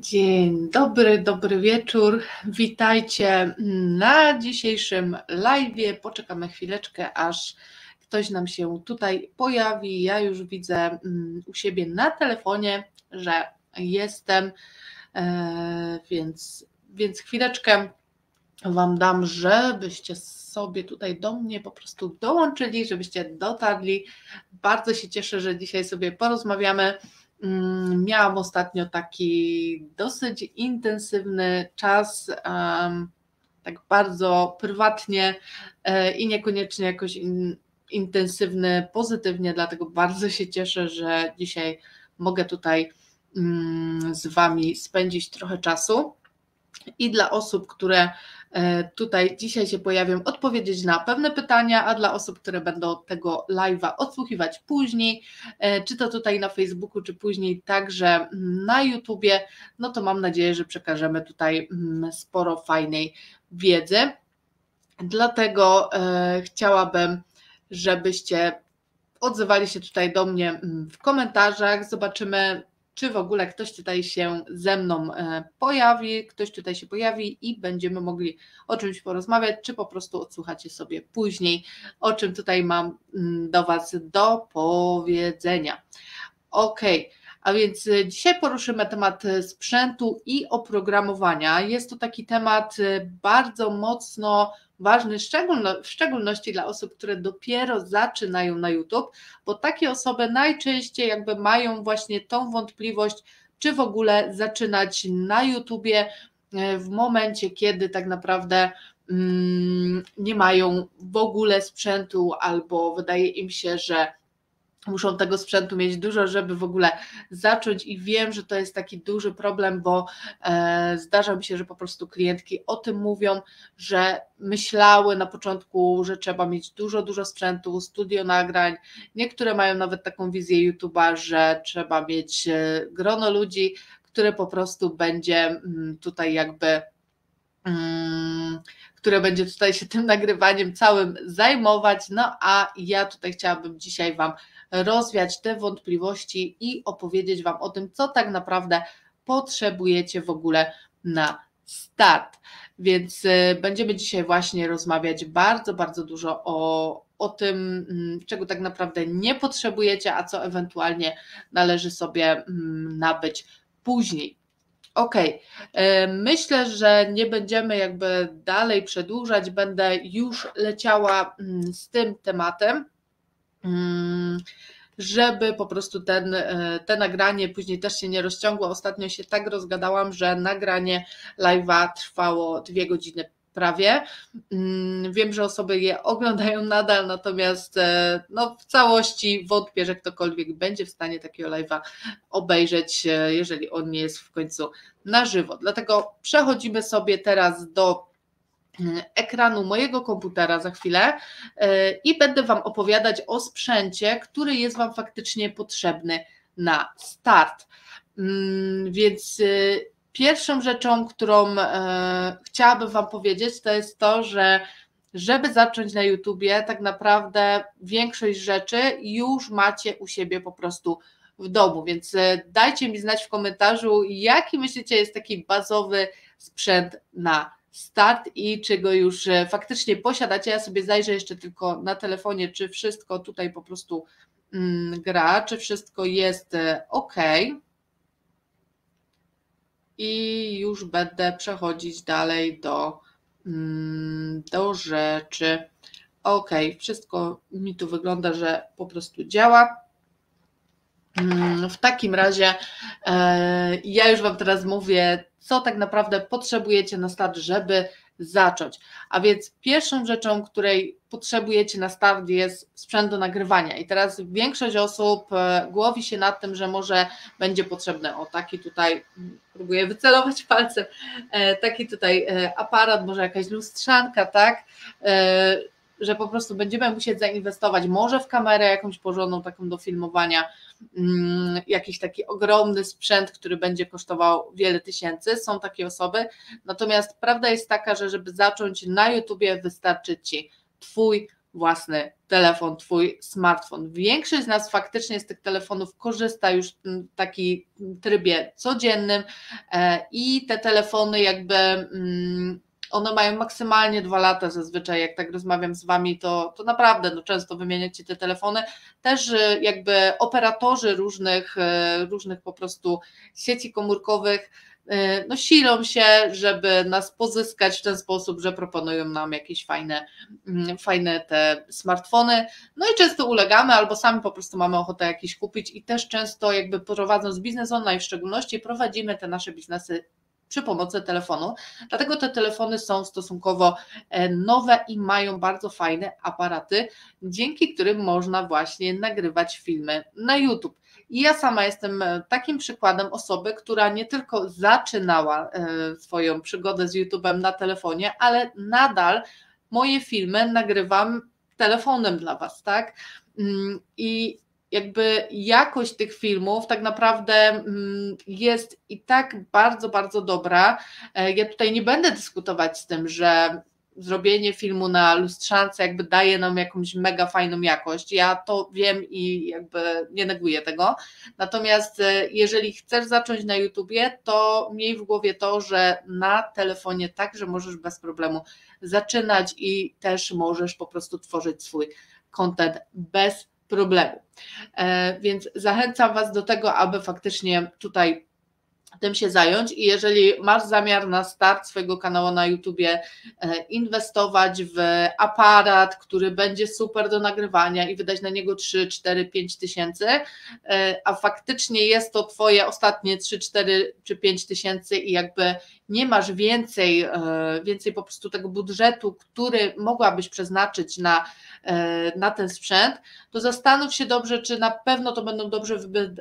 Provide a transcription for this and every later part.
Dzień dobry, dobry wieczór. Witajcie na dzisiejszym live. Poczekamy chwileczkę, aż ktoś nam się tutaj pojawi. Ja już widzę mm, u siebie na telefonie, że jestem, e, więc, więc chwileczkę Wam dam, żebyście sobie tutaj do mnie po prostu dołączyli, żebyście dotarli. Bardzo się cieszę, że dzisiaj sobie porozmawiamy. Mm, miałam ostatnio taki dosyć intensywny czas, tak bardzo prywatnie e, i niekoniecznie jakoś in, intensywny pozytywnie, dlatego bardzo się cieszę, że dzisiaj mogę tutaj um, z Wami spędzić trochę czasu. I dla osób, które tutaj dzisiaj się pojawią, odpowiedzieć na pewne pytania, a dla osób, które będą tego live'a odsłuchiwać później, e, czy to tutaj na Facebooku, czy później także na YouTubie, no to mam nadzieję, że przekażemy tutaj mm, sporo fajnej wiedzy. Dlatego e, chciałabym, żebyście odzywali się tutaj do mnie mm, w komentarzach. Zobaczymy, czy w ogóle ktoś tutaj się ze mną e, pojawi, ktoś tutaj się pojawi i będziemy mogli o czymś porozmawiać, czy po prostu odsłuchacie sobie później, o czym tutaj mam mm, do Was do powiedzenia. Ok. A więc e, dzisiaj poruszymy temat e, sprzętu i oprogramowania. Jest to taki temat bardzo mocno ważny, w szczególności dla osób, które dopiero zaczynają na YouTube, bo takie osoby najczęściej jakby mają właśnie tą wątpliwość, czy w ogóle zaczynać na YouTubie e, w momencie, kiedy tak naprawdę mm, nie mają w ogóle sprzętu, albo wydaje im się, że muszą tego sprzętu mieć dużo, żeby w ogóle zacząć i wiem, że to jest taki duży problem, bo e, zdarza mi się, że po prostu klientki o tym mówią, że myślały na początku, że trzeba mieć dużo, dużo sprzętu, studio nagrań, niektóre mają nawet taką wizję YouTube'a, że trzeba mieć e, grono ludzi, które po prostu będzie mm, tutaj jakby mm, które będzie tutaj się tym nagrywaniem całym zajmować. No a ja tutaj chciałabym dzisiaj Wam rozwiać te wątpliwości i opowiedzieć Wam o tym, co tak naprawdę potrzebujecie w ogóle na start. Więc y, będziemy dzisiaj właśnie rozmawiać bardzo, bardzo dużo o, o tym, mm, czego tak naprawdę nie potrzebujecie, a co ewentualnie należy sobie mm, nabyć później. OK, myślę, że nie będziemy jakby dalej przedłużać, będę już leciała mm, z tym tematem. Mm, żeby po prostu ten, e, te nagranie później też się nie rozciągło. Ostatnio się tak rozgadałam, że nagranie live'a trwało dwie godziny prawie. Mm, wiem, że osoby je oglądają nadal, natomiast e, no, w całości wątpię, że ktokolwiek będzie w stanie takiego live'a obejrzeć, e, jeżeli on nie jest w końcu na żywo. Dlatego przechodzimy sobie teraz do ekranu mojego komputera za chwilę e, i będę Wam opowiadać o sprzęcie, który jest Wam faktycznie potrzebny na start. Mm, więc e, pierwszą rzeczą, którą chciałabym Wam powiedzieć, to jest to, że żeby zacząć na YouTubie, tak naprawdę większość rzeczy już macie u siebie po prostu w domu, więc dajcie mi znać w komentarzu, jaki myślicie jest taki bazowy sprzęt na start i czy go już faktycznie posiadacie. Ja sobie zajrzę jeszcze tylko na telefonie, czy wszystko tutaj po prostu mm, gra, czy wszystko jest e, ok. I już będę przechodzić dalej do, mm, do rzeczy. Ok, wszystko mi tu wygląda, że po prostu działa. Mm, w takim razie e, ja już Wam teraz mówię, co tak naprawdę potrzebujecie na start, żeby zacząć. A więc pierwszą rzeczą, której potrzebujecie na start jest sprzęt do nagrywania. I teraz większość osób e, głowi się nad tym, że może będzie potrzebny o taki tutaj, próbuję wycelować palcem, e, taki tutaj aparat, może jakaś lustrzanka, tak? Że po prostu będziemy musieć zainwestować może w kamerę jakąś porządną, taką do filmowania, mm, jakiś taki ogromny sprzęt, który będzie kosztował wiele tysięcy. Są takie osoby. Natomiast prawda jest taka, że żeby zacząć na YouTubie, wystarczy Ci Twój własny telefon, twój smartfon. Większość z nas faktycznie z tych telefonów korzysta już w takim trybie codziennym e, i te telefony jakby mm, one mają maksymalnie dwa lata zazwyczaj, jak tak rozmawiam z Wami, to, to naprawdę no, często wymieniacie te telefony. Też e, jakby operatorzy różnych, e, różnych po prostu sieci komórkowych E, no, silą się, żeby nas pozyskać w ten sposób, że proponują nam jakieś fajne, mm, fajne te smartfony. No i często ulegamy, albo sami po prostu mamy ochotę jakieś kupić i też często jakby prowadząc biznes online w szczególności prowadzimy te nasze biznesy przy pomocy telefonu. Dlatego te telefony są stosunkowo e, nowe i mają bardzo fajne aparaty, dzięki którym można właśnie nagrywać filmy na YouTube. I ja sama jestem e, takim przykładem osoby, która nie tylko zaczynała e, swoją przygodę z YouTube'em na telefonie, ale nadal moje filmy nagrywam telefonem dla Was, tak? Mm, I jakby jakość tych filmów tak naprawdę mm, jest i tak bardzo, bardzo dobra. E, ja tutaj nie będę dyskutować z tym, że zrobienie filmu na lustrzance jakby daje nam jakąś mega fajną jakość. Ja to wiem i jakby nie neguję tego. Natomiast e, jeżeli chcesz zacząć na YouTubie, to miej w głowie to, że na telefonie także możesz bez problemu zaczynać i też możesz po prostu tworzyć swój content bez problemu. E, więc zachęcam Was do tego, aby faktycznie tutaj tym się zająć. I jeżeli masz zamiar na start swojego kanału na YouTubie e, inwestować w aparat, który będzie super do nagrywania i wydać na niego 3, 4, 5 tysięcy, e, a faktycznie jest to Twoje ostatnie 3, 4 czy 5 tysięcy i jakby nie masz więcej, e, więcej po prostu tego budżetu, który mogłabyś przeznaczyć na, na ten sprzęt, to zastanów się dobrze, czy na pewno to będą dobrze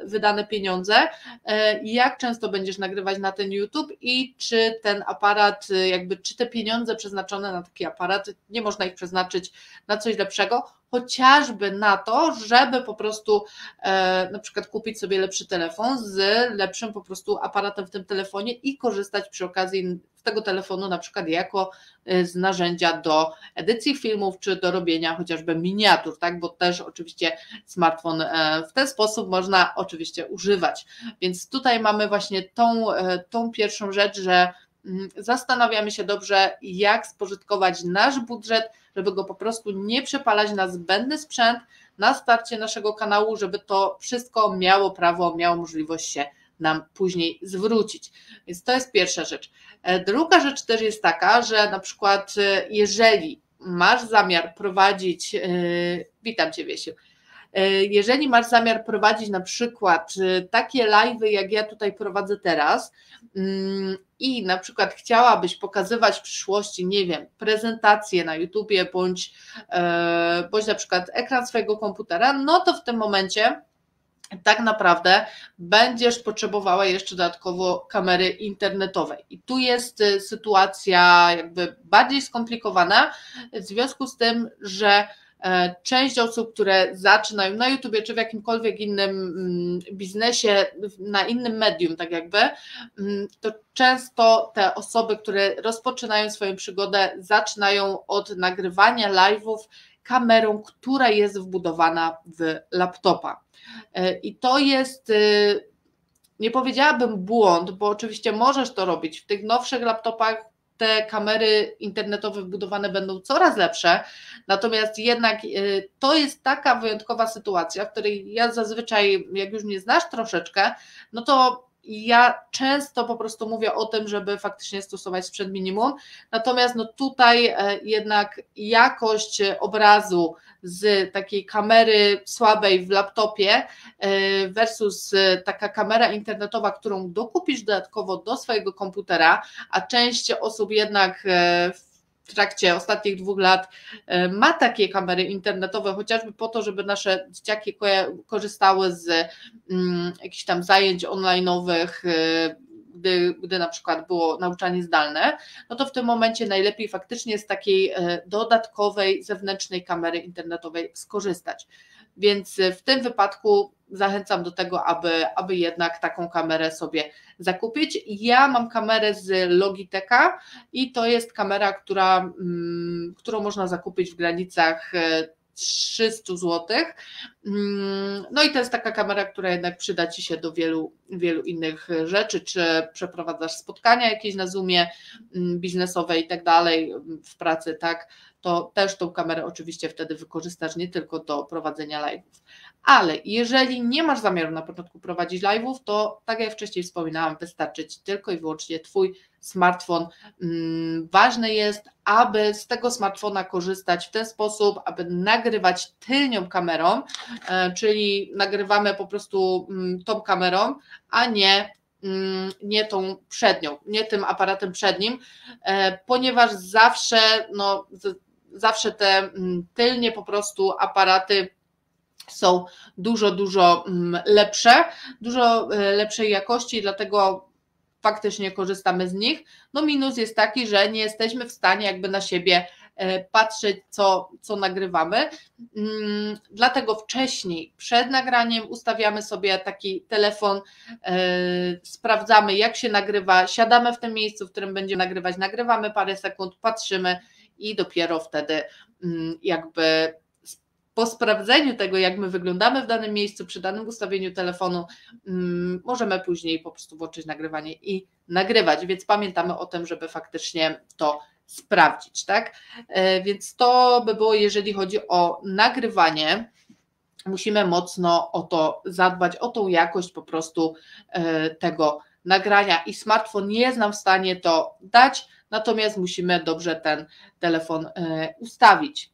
wydane pieniądze, jak często będzie będziesz nagrywać na ten YouTube i czy ten aparat, y, jakby czy te pieniądze przeznaczone na taki aparat, nie można ich przeznaczyć na coś lepszego, chociażby na to, żeby po prostu e, na przykład kupić sobie lepszy telefon z lepszym po prostu aparatem w tym telefonie i korzystać przy okazji tego telefonu na przykład jako e, z narzędzia do edycji filmów czy do robienia chociażby miniatur, tak, bo też oczywiście smartfon e, w ten sposób można oczywiście używać. Więc tutaj mamy właśnie tą, tą pierwszą rzecz, że zastanawiamy się dobrze, jak spożytkować nasz budżet, żeby go po prostu nie przepalać na zbędny sprzęt na starcie naszego kanału, żeby to wszystko miało prawo, miało możliwość się nam później zwrócić. Więc to jest pierwsza rzecz. E, druga rzecz też jest taka, że na przykład e, jeżeli masz zamiar prowadzić, e, witam Cię Wiesiu, jeżeli masz zamiar prowadzić na przykład takie live'y, jak ja tutaj prowadzę teraz mm, i na przykład chciałabyś pokazywać w przyszłości, nie wiem, prezentację na YouTubie bądź, bądź na przykład ekran swojego komputera, no to w tym momencie tak naprawdę będziesz potrzebowała jeszcze dodatkowo kamery internetowej. I tu jest sytuacja jakby bardziej skomplikowana, w związku z tym, że e, część osób, które zaczynają na YouTubie czy w jakimkolwiek innym mm, biznesie, na innym medium, tak jakby, mm, to często te osoby, które rozpoczynają swoją przygodę, zaczynają od nagrywania live'ów kamerą, która jest wbudowana w laptopa. E, I to jest, y, nie powiedziałabym błąd, bo oczywiście możesz to robić. W tych nowszych laptopach te kamery internetowe wbudowane będą coraz lepsze, natomiast jednak y, to jest taka wyjątkowa sytuacja, w której ja zazwyczaj, jak już mnie znasz troszeczkę, no to ja często po prostu mówię o tym, żeby faktycznie stosować sprzęt minimum, natomiast no tutaj e, jednak jakość obrazu z takiej kamery słabej w laptopie e, versus taka kamera internetowa, którą dokupisz dodatkowo do swojego komputera, a część osób jednak e, w trakcie ostatnich dwóch lat e, ma takie kamery internetowe, chociażby po to, żeby nasze dzieciaki korzystały z mm, jakichś tam zajęć online'owych, e, gdy, gdy na przykład było nauczanie zdalne, no to w tym momencie najlepiej faktycznie z takiej e, dodatkowej zewnętrznej kamery internetowej skorzystać. Więc w tym wypadku zachęcam do tego, aby, aby jednak taką kamerę sobie zakupić. Ja mam kamerę z Logitecha i to jest kamera, która, mm, którą można zakupić w granicach 300 zł. Mm, no i to jest taka kamera, która jednak przyda Ci się do wielu, wielu innych rzeczy, czy przeprowadzasz spotkania jakieś na Zoomie mm, biznesowe i tak dalej w pracy, tak, to też tą kamerę oczywiście wtedy wykorzystasz nie tylko do prowadzenia live'ów. Ale jeżeli nie masz zamiaru na początku prowadzić live'ów, to tak jak wcześniej wspominałam, wystarczy Ci tylko i wyłącznie Twój smartfon. Mm, ważne jest, aby z tego smartfona korzystać w ten sposób, aby nagrywać tylnią kamerą, e, czyli nagrywamy po prostu mm, tą kamerą, a nie mm, nie tą przednią, nie tym aparatem przednim, e, ponieważ zawsze, no, zawsze te tylnie po prostu aparaty są dużo, dużo lepsze, dużo e, lepszej jakości, dlatego faktycznie korzystamy z nich. No minus jest taki, że nie jesteśmy w stanie jakby na siebie e, patrzeć, co, co nagrywamy. Mm, dlatego wcześniej, przed nagraniem, ustawiamy sobie taki telefon, e, sprawdzamy, jak się nagrywa, siadamy w tym miejscu, w którym będziemy nagrywać, nagrywamy parę sekund, patrzymy i dopiero wtedy mm, jakby po sprawdzeniu tego, jak my wyglądamy w danym miejscu, przy danym ustawieniu telefonu, mm, możemy później po prostu włączyć nagrywanie i nagrywać, więc pamiętamy o tym, żeby faktycznie to sprawdzić, tak? E, więc to by było, jeżeli chodzi o nagrywanie. Musimy mocno o to zadbać, o tą jakość po prostu e, tego nagrania i smartfon jest nam w stanie to dać, natomiast musimy dobrze ten telefon e, ustawić.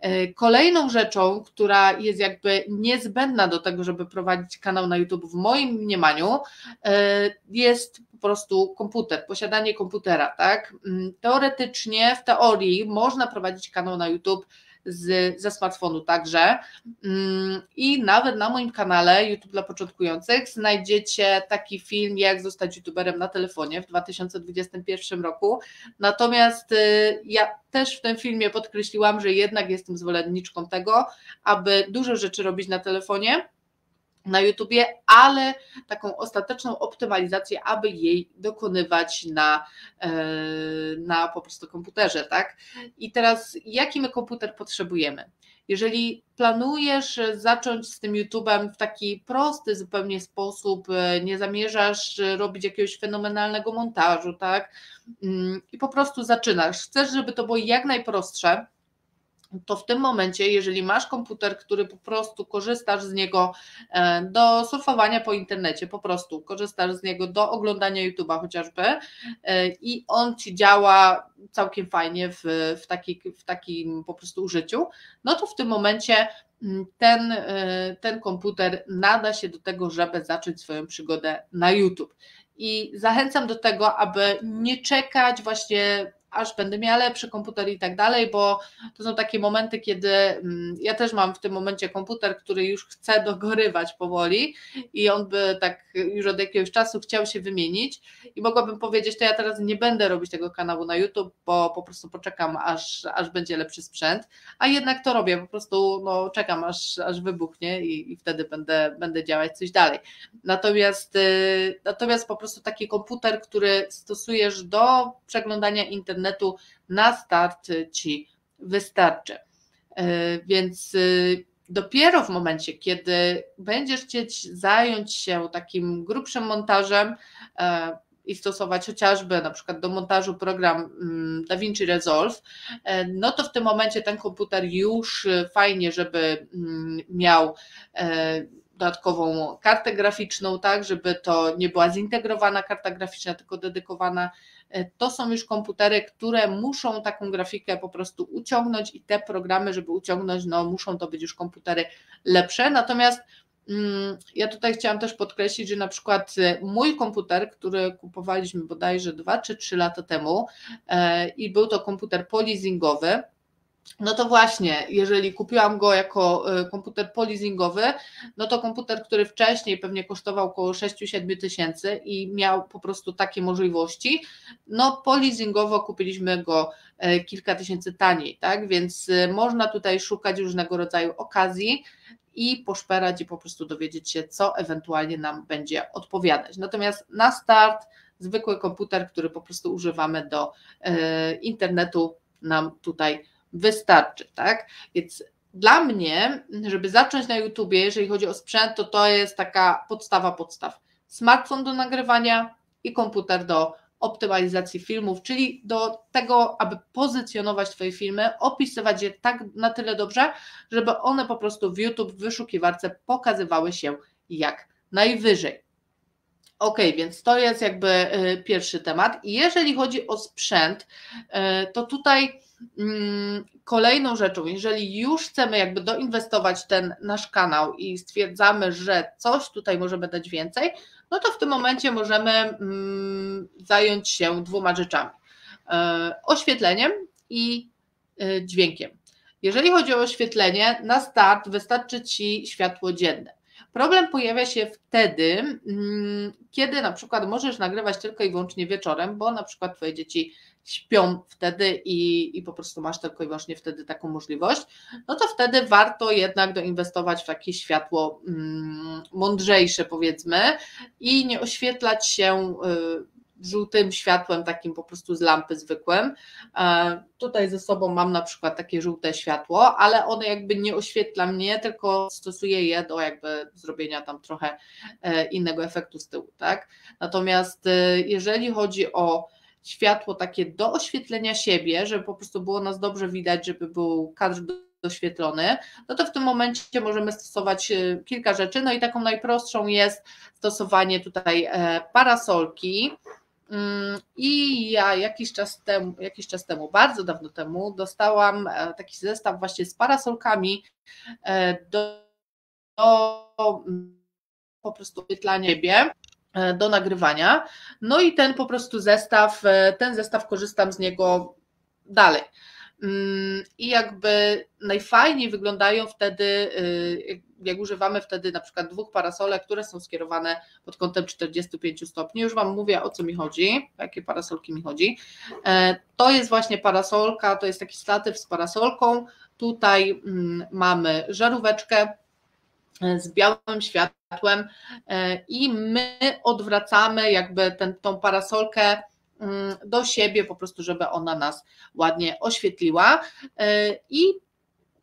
E, kolejną rzeczą, która jest jakby niezbędna do tego, żeby prowadzić kanał na YouTube, w moim mniemaniu, e, jest po prostu komputer, posiadanie komputera, tak? Mm, teoretycznie, w teorii można prowadzić kanał na YouTube z, ze smartfonu także. Mm, I nawet na moim kanale YouTube dla początkujących znajdziecie taki film, jak zostać YouTuberem na telefonie w 2021 roku. Natomiast y, ja też w tym filmie podkreśliłam, że jednak jestem zwolenniczką tego, aby dużo rzeczy robić na telefonie na YouTubie, ale taką ostateczną optymalizację, aby jej dokonywać na, e, na po prostu komputerze, tak? I teraz jaki my komputer potrzebujemy? Jeżeli planujesz zacząć z tym YouTubem w taki prosty zupełnie sposób, e, nie zamierzasz robić jakiegoś fenomenalnego montażu, tak? Mm, I po prostu zaczynasz. Chcesz, żeby to było jak najprostsze, to w tym momencie, jeżeli masz komputer, który po prostu korzystasz z niego e, do surfowania po internecie, po prostu korzystasz z niego do oglądania YouTube'a chociażby e, i on ci działa całkiem fajnie w, w, taki, w takim po prostu użyciu, no to w tym momencie mm, ten, e, ten komputer nada się do tego, żeby zacząć swoją przygodę na YouTube. I zachęcam do tego, aby nie czekać właśnie aż będę miała lepszy komputer i tak dalej, bo to są takie momenty, kiedy mm, ja też mam w tym momencie komputer, który już chce dogorywać powoli i on by tak już od jakiegoś czasu chciał się wymienić i mogłabym powiedzieć, to ja teraz nie będę robić tego kanału na YouTube, bo po prostu poczekam, aż, aż będzie lepszy sprzęt, a jednak to robię, po prostu no, czekam, aż, aż wybuchnie i, i wtedy będę, będę działać coś dalej. Natomiast, y, natomiast po prostu taki komputer, który stosujesz do przeglądania internetu, internetu na start Ci wystarczy. E, więc y, dopiero w momencie, kiedy będziesz chcieć zająć się takim grubszym montażem e, i stosować chociażby na przykład do montażu program mm, DaVinci Resolve, e, no to w tym momencie ten komputer już fajnie, żeby mm, miał dodatkową kartę graficzną, tak, żeby to nie była zintegrowana karta graficzna, tylko dedykowana E, to są już komputery, które muszą taką grafikę po prostu uciągnąć i te programy, żeby uciągnąć, no muszą to być już komputery lepsze. Natomiast mm, ja tutaj chciałam też podkreślić, że na przykład e, mój komputer, który kupowaliśmy bodajże 2 czy 3 lata temu e, i był to komputer polizingowy, no to właśnie, jeżeli kupiłam go jako e, komputer polizingowy, no to komputer, który wcześniej pewnie kosztował około 6-7 tysięcy i miał po prostu takie możliwości, no polizingowo kupiliśmy go e, kilka tysięcy taniej, tak? Więc e, można tutaj szukać różnego rodzaju okazji i poszperać i po prostu dowiedzieć się, co ewentualnie nam będzie odpowiadać. Natomiast na start zwykły komputer, który po prostu używamy do internetu, nam tutaj wystarczy, tak? Więc dla mnie, żeby zacząć na YouTubie, jeżeli chodzi o sprzęt, to to jest taka podstawa podstaw. Smartfon do nagrywania i komputer do optymalizacji filmów, czyli do tego, aby pozycjonować Twoje filmy, opisywać je tak na tyle dobrze, żeby one po prostu w YouTube w wyszukiwarce pokazywały się jak najwyżej. Ok, więc to jest jakby y, pierwszy temat. I jeżeli chodzi o sprzęt, y, to tutaj kolejną rzeczą, jeżeli już chcemy jakby doinwestować ten nasz kanał i stwierdzamy, że coś tutaj możemy dać więcej, no to w tym momencie możemy mm, zająć się dwoma rzeczami: y, oświetleniem i dźwiękiem. Jeżeli chodzi o oświetlenie, na start wystarczy Ci światło dzienne. Problem pojawia się wtedy, mm, kiedy na przykład możesz nagrywać tylko i wyłącznie wieczorem, bo na przykład Twoje dzieci śpią wtedy i, i po prostu masz tylko i wyłącznie wtedy taką możliwość, no to wtedy warto jednak doinwestować w takie światło mm, mądrzejsze, powiedzmy, i nie oświetlać się. Y, żółtym światłem, takim po prostu z lampy zwykłym. E, tutaj ze sobą mam na przykład takie żółte światło, ale one jakby nie oświetla mnie, tylko stosuję je do jakby zrobienia tam trochę e, innego efektu z tyłu, tak? Natomiast e, jeżeli chodzi o światło takie do oświetlenia siebie, żeby po prostu było nas dobrze widać, żeby był kadr doświetlony, no to w tym momencie możemy stosować kilka rzeczy. No i taką najprostszą jest stosowanie tutaj parasolki. Mm, I ja jakiś czas temu, jakiś czas temu, bardzo dawno temu, dostałam e, taki zestaw właśnie z parasolkami e, do, do mm, po prostu oświetlania siebie e, do nagrywania. No i ten po prostu zestaw, ten zestaw korzystam z niego dalej. Mm, I jakby najfajniej wyglądają wtedy, y, jak używamy wtedy na przykład dwóch parasolek, które są skierowane pod kątem 45 stopni. Już Wam mówię o co mi chodzi, jakie parasolki mi chodzi. E, to jest właśnie parasolka, to jest taki statyw z parasolką. Tutaj mm, mamy żaróweczkę e, z białym światłem e, i my odwracamy jakby ten, tą parasolkę Mm, do siebie, po prostu, żeby ona nas ładnie oświetliła. E, I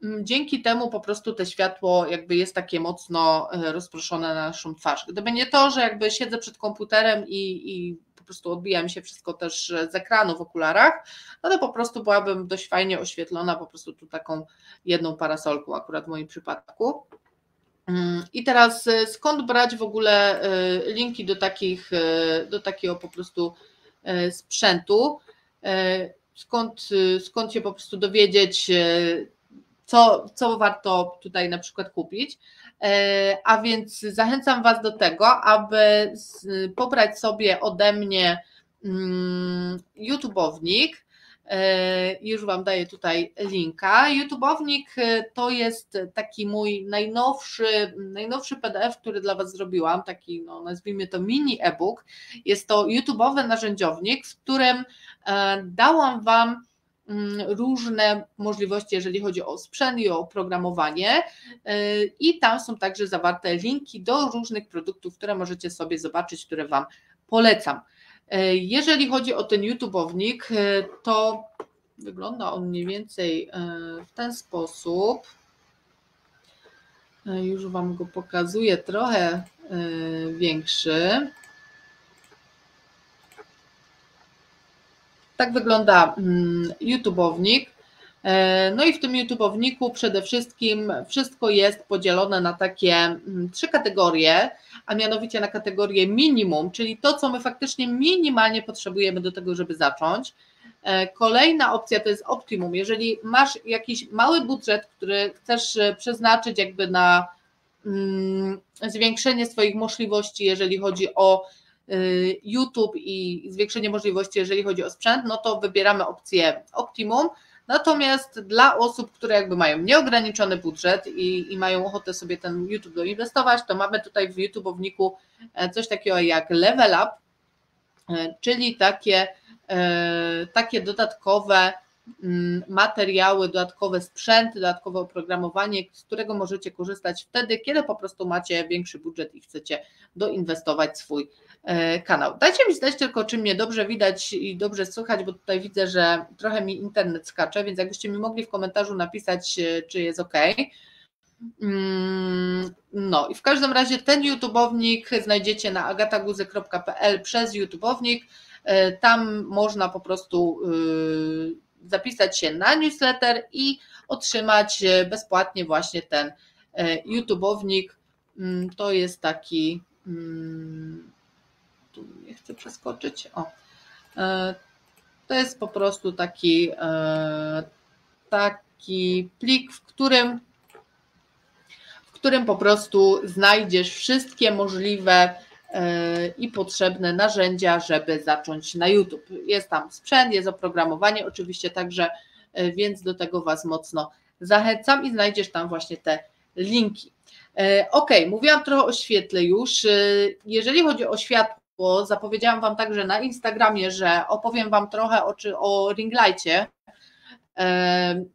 mm, dzięki temu po prostu to światło jakby jest takie mocno e, rozproszone na naszą twarz. Gdyby nie to, że jakby siedzę przed komputerem i, i po prostu odbija mi się wszystko też z ekranu w okularach, no to po prostu byłabym dość fajnie oświetlona po prostu tu taką jedną parasolką akurat w moim przypadku. Mm, I teraz e, skąd brać w ogóle linki do takich, do takiego po prostu sprzętu, skąd, skąd się po prostu dowiedzieć, co, co warto tutaj na przykład kupić. A więc zachęcam Was do tego, aby pobrać sobie ode mnie mm, YouTube'ownik, już Wam daję tutaj linka. YouTube'ownik e, to jest taki mój najnowszy, najnowszy PDF, który dla Was zrobiłam, taki no, nazwijmy to mini e-book. Jest to YouTube'owy narzędziownik, w którym e, dałam Wam mm, różne możliwości, jeżeli chodzi o sprzęt i o oprogramowanie. I tam są także zawarte linki do różnych produktów, które możecie sobie zobaczyć, które Wam polecam. E, jeżeli chodzi o ten YouTube'ownik, e, to wygląda on mniej więcej e, w ten sposób. Już Wam go pokazuję trochę większy. Tak wygląda mm, YouTube'ownik. No i w tym YouTube'owniku przede wszystkim wszystko jest podzielone na takie mm, trzy kategorie a mianowicie na kategorię minimum, czyli to, co my faktycznie minimalnie potrzebujemy do tego, żeby zacząć. E, kolejna opcja to jest optimum. Jeżeli masz jakiś mały budżet, który chcesz e, przeznaczyć jakby na mm, zwiększenie swoich możliwości, jeżeli chodzi o e, YouTube i zwiększenie możliwości, jeżeli chodzi o sprzęt, no to wybieramy opcję optimum. Natomiast dla osób, które jakby mają nieograniczony budżet i, i mają ochotę sobie ten YouTube doinwestować, to mamy tutaj w YouTube'owniku e, coś takiego jak Level Up, e, czyli takie, e, takie dodatkowe materiały, dodatkowe sprzęty, dodatkowe oprogramowanie, z którego możecie korzystać wtedy, kiedy po prostu macie większy budżet i chcecie doinwestować swój e, kanał. Dajcie mi znać tylko, czy mnie dobrze widać i dobrze słychać, bo tutaj widzę, że trochę mi internet skacze, więc jakbyście mi mogli w komentarzu napisać, e, czy jest ok. Mm, no i w każdym razie ten YouTubeownik znajdziecie na agataguzy.pl przez YouTubeownik. E, tam można po prostu y, zapisać się na newsletter i otrzymać e, bezpłatnie właśnie ten e, YouTubeownik. Mm, to jest taki, mm, tu nie chcę przeskoczyć, o, to jest po prostu taki, taki plik, w którym którym po prostu znajdziesz wszystkie możliwe e, i potrzebne narzędzia, żeby zacząć na YouTube. Jest tam sprzęt, jest oprogramowanie, oczywiście także, e, więc do tego Was mocno zachęcam i znajdziesz tam właśnie te linki. E, ok, mówiłam trochę o świetle już. Jeżeli chodzi o światło, zapowiedziałam Wam także na Instagramie, że opowiem Wam trochę o, o ringlightie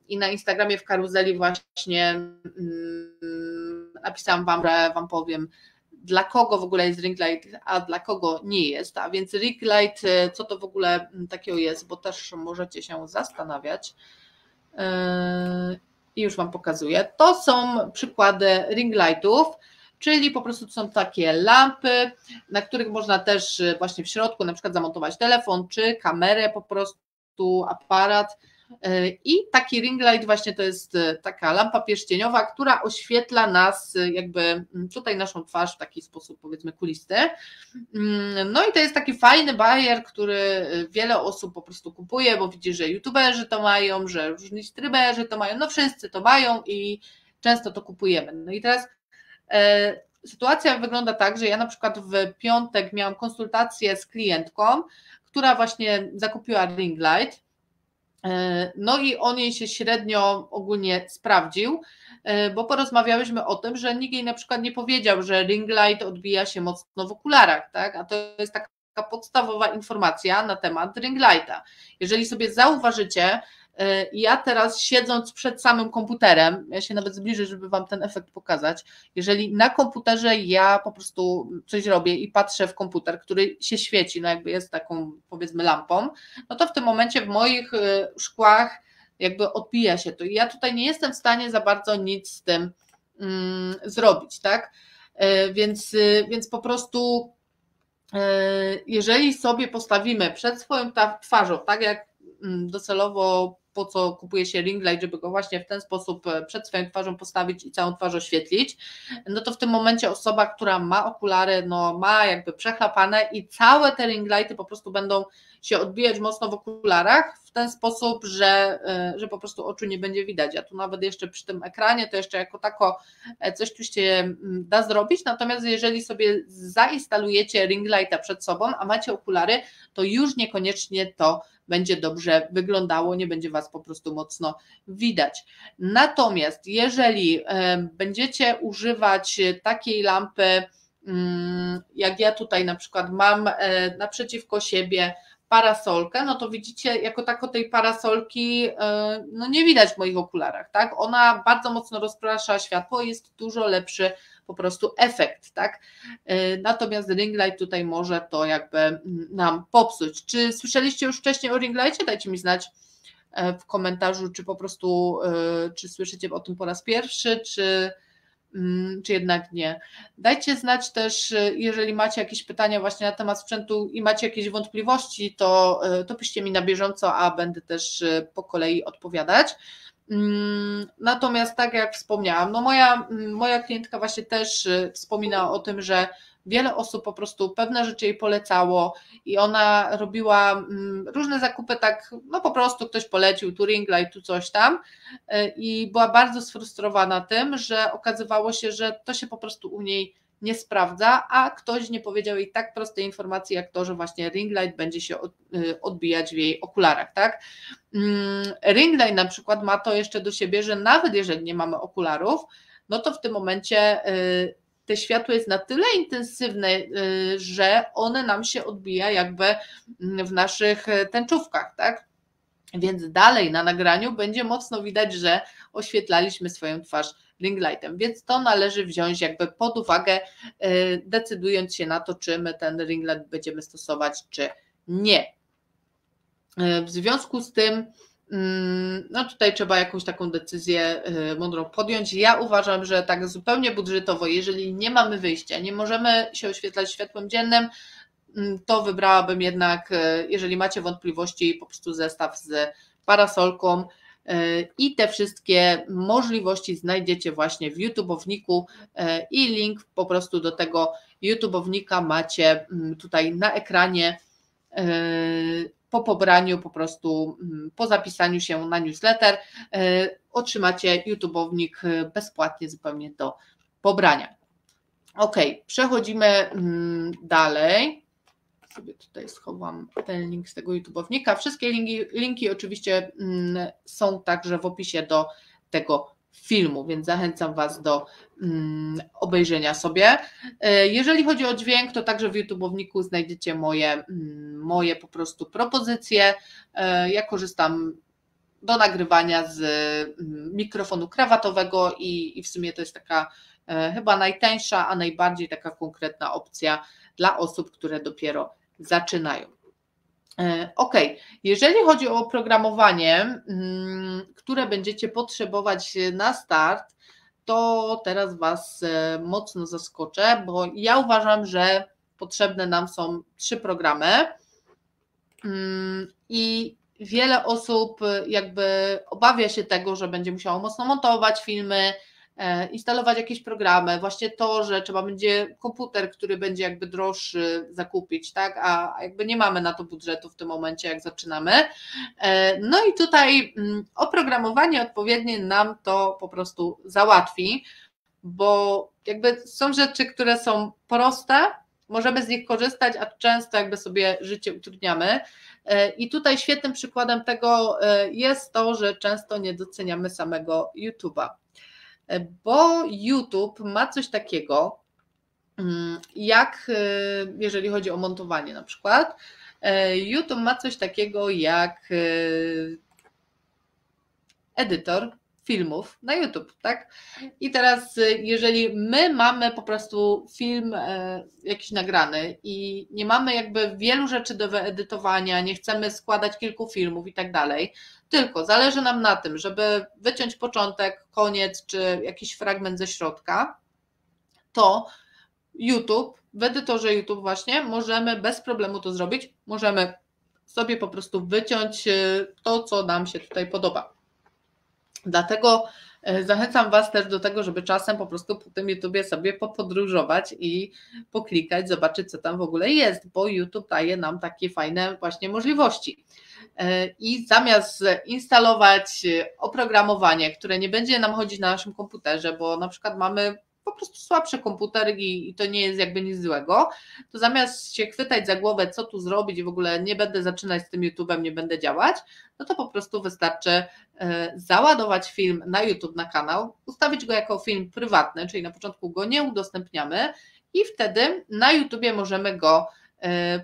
i na Instagramie w karuzeli właśnie mm, napisałam Wam, że Wam powiem, dla kogo w ogóle jest ring light, a dla kogo nie jest. A więc ring light, e, co to w ogóle mm, takiego jest, bo też możecie się zastanawiać. E, I już Wam pokazuję. To są przykłady ring lightów, czyli po prostu są takie lampy, na których można też e, właśnie w środku na przykład zamontować telefon czy kamerę po prostu, aparat I taki ring light właśnie to jest e, taka lampa pierścieniowa, która oświetla nas, e, jakby tutaj naszą twarz w taki sposób powiedzmy kulisty. Mm, no i to jest taki fajny bajer, który wiele osób po prostu kupuje, bo widzi, że youtuberzy to mają, że różni streamerzy to mają, no wszyscy to mają i często to kupujemy. No i teraz e, sytuacja wygląda tak, że ja na przykład w piątek miałam konsultację z klientką, która właśnie zakupiła ring light E, no i on jej się średnio ogólnie sprawdził, e, bo porozmawiałyśmy o tym, że nikt jej na przykład nie powiedział, że ring light odbija się mocno w okularach, tak? A to jest taka podstawowa informacja na temat ring lighta. Jeżeli sobie zauważycie, E, ja teraz siedząc przed samym komputerem, ja się nawet zbliżę, żeby Wam ten efekt pokazać, jeżeli na komputerze ja po prostu coś robię i patrzę w komputer, który się świeci, no jakby jest taką powiedzmy lampą, no to w tym momencie w moich e, szkłach jakby odbija się to i ja tutaj nie jestem w stanie za bardzo nic z tym mm, zrobić, tak? E, więc, więc po prostu jeżeli sobie postawimy przed swoją twarzą, tak jak mm, docelowo po co kupuje się ring light, żeby go właśnie w ten sposób e, przed swoją twarzą postawić i całą twarz oświetlić, no to w tym momencie osoba, która ma okulary, no ma jakby przechlapane i całe te ring lighty po prostu będą się odbijać mocno w okularach w ten sposób, że, e, że po prostu oczu nie będzie widać. A tu nawet jeszcze przy tym ekranie to jeszcze jako tako e, coś tu się da zrobić, natomiast jeżeli sobie zainstalujecie ring lighta przed sobą, a macie okulary, to już niekoniecznie to będzie dobrze wyglądało, nie będzie Was po prostu mocno widać. Natomiast jeżeli będziecie używać takiej lampy, mm, jak ja tutaj na przykład mam e, naprzeciwko siebie parasolkę, no to widzicie, jako tako tej parasolki e, no nie widać w moich okularach, tak? Ona bardzo mocno rozprasza światło, jest dużo lepszy po prostu efekt, tak? E, natomiast ring light tutaj może to jakby mm, nam popsuć. Czy słyszeliście już wcześniej o ring lightie? Dajcie mi znać e, w komentarzu, czy po prostu, e, czy słyszycie o tym po raz pierwszy, czy, mm, czy jednak nie. Dajcie znać też, jeżeli macie jakieś pytania właśnie na temat sprzętu i macie jakieś wątpliwości, to, to piszcie mi na bieżąco, a będę też po kolei odpowiadać. Mm, natomiast tak jak wspomniałam, no moja, mm, moja klientka właśnie też y, wspominała o tym, że wiele osób po prostu pewne rzeczy jej polecało i ona robiła mm, różne zakupy tak, no po prostu ktoś polecił tu ring light, tu coś tam y, i była bardzo sfrustrowana tym, że okazywało się, że to się po prostu u niej nie sprawdza, a ktoś nie powiedział jej tak prostej informacji, jak to, że właśnie ring light będzie się y, odbijać w jej okularach, tak? Mm, ring light na przykład ma to jeszcze do siebie, że nawet jeżeli nie mamy okularów, no to w tym momencie y, te światło jest na tyle intensywne, y, że one nam się odbija jakby w naszych tęczówkach, tak? Więc dalej na nagraniu będzie mocno widać, że oświetlaliśmy swoją twarz ring lightem, więc to należy wziąć jakby pod uwagę, y, decydując się na to, czy my ten ring light będziemy stosować, czy nie. Y, w związku z tym, mm, no tutaj trzeba jakąś taką decyzję y, mądrą podjąć. Ja uważam, że tak zupełnie budżetowo, jeżeli nie mamy wyjścia, nie możemy się oświetlać światłem dziennym, mm, to wybrałabym jednak, jeżeli macie wątpliwości, po prostu zestaw z parasolką, i te wszystkie możliwości znajdziecie właśnie w YouTube'owniku e, i link po prostu do tego YouTube'ownika macie mm, tutaj na ekranie e, po pobraniu, po prostu mm, po zapisaniu się na newsletter e, otrzymacie YouTube'ownik bezpłatnie zupełnie do pobrania. Ok, przechodzimy mm, dalej sobie tutaj schowam ten link z tego YouTube'ownika. Wszystkie linki, linki oczywiście mm, są także w opisie do tego filmu, więc zachęcam Was do mm, obejrzenia sobie. E, jeżeli chodzi o dźwięk, to także w YouTube'owniku znajdziecie moje, mm, moje po prostu propozycje. E, ja korzystam do nagrywania z mikrofonu krawatowego i, i w sumie to jest taka e, chyba najtańsza, a najbardziej taka konkretna opcja dla osób, które dopiero zaczynają. E, ok, jeżeli chodzi o oprogramowanie, mm, które będziecie potrzebować na start, to teraz Was e, mocno zaskoczę, bo ja uważam, że potrzebne nam są trzy programy mm, i wiele osób jakby obawia się tego, że będzie musiało mocno montować filmy, E, instalować jakieś programy, właśnie to, że trzeba będzie komputer, który będzie jakby droższy zakupić, tak, a jakby nie mamy na to budżetu w tym momencie, jak zaczynamy. E, no i tutaj mm, oprogramowanie odpowiednie nam to po prostu załatwi, bo jakby są rzeczy, które są proste, możemy z nich korzystać, a często jakby sobie życie utrudniamy. E, I tutaj świetnym przykładem tego jest to, że często nie doceniamy samego YouTube'a bo YouTube ma coś takiego, mm, jak e, jeżeli chodzi o montowanie na przykład, e, YouTube ma coś takiego jak e, edytor filmów na YouTube, tak? I teraz, jeżeli my mamy po prostu film jakiś nagrany i nie mamy jakby wielu rzeczy do wyedytowania, nie chcemy składać kilku filmów i tak dalej, tylko zależy nam na tym, żeby wyciąć początek, koniec czy jakiś fragment ze środka, to YouTube, w edytorze YouTube właśnie możemy bez problemu to zrobić. Możemy sobie po prostu wyciąć y, to, co nam się tutaj podoba. Dlatego y, zachęcam Was też do tego, żeby czasem po prostu po tym YouTubie sobie popodróżować i poklikać, zobaczyć, co tam w ogóle jest, bo YouTube daje nam takie fajne właśnie możliwości. E, i zamiast instalować oprogramowanie, które nie będzie nam chodzić na naszym komputerze, bo na przykład mamy po prostu słabszy komputer i, to nie jest jakby nic złego, to zamiast się chwytać za głowę, co tu zrobić i w ogóle nie będę zaczynać z tym YouTube'em, nie będę działać, no to po prostu wystarczy e, załadować film na YouTube na kanał, ustawić go jako film prywatny, czyli na początku go nie udostępniamy i wtedy na YouTubie możemy go